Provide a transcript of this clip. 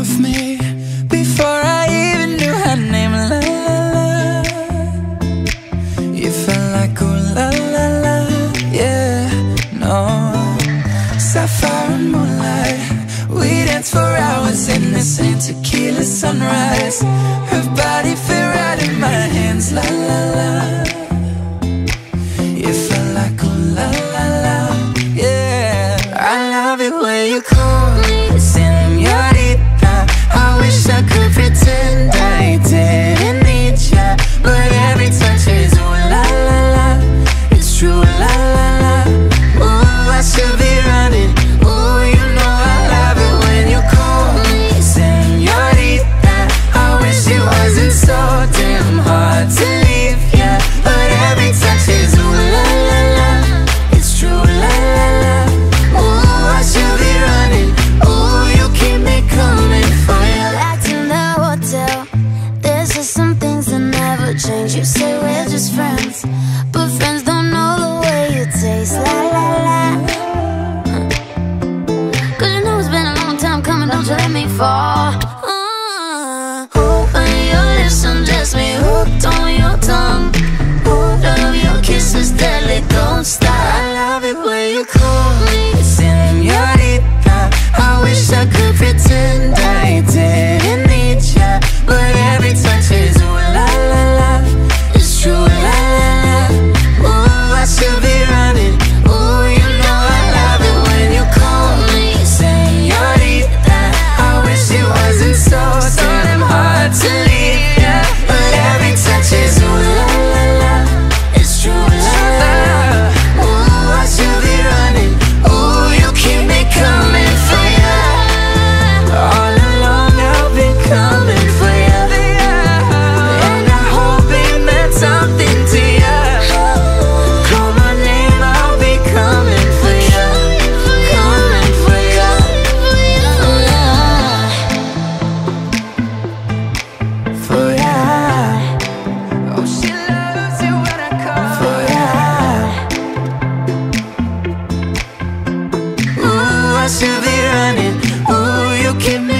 off me Before I even knew her name. La la la. You felt like oh la la la. Yeah, no. Sapphire and moonlight. We danced for hours in the same tequila sunrise. Her body don't let me fall uh, Oh, when you listen, just me hooked on your tongue. Oh, love your kisses deadly, don't stop. I love it when you call me should be running. Ooh, you keep me.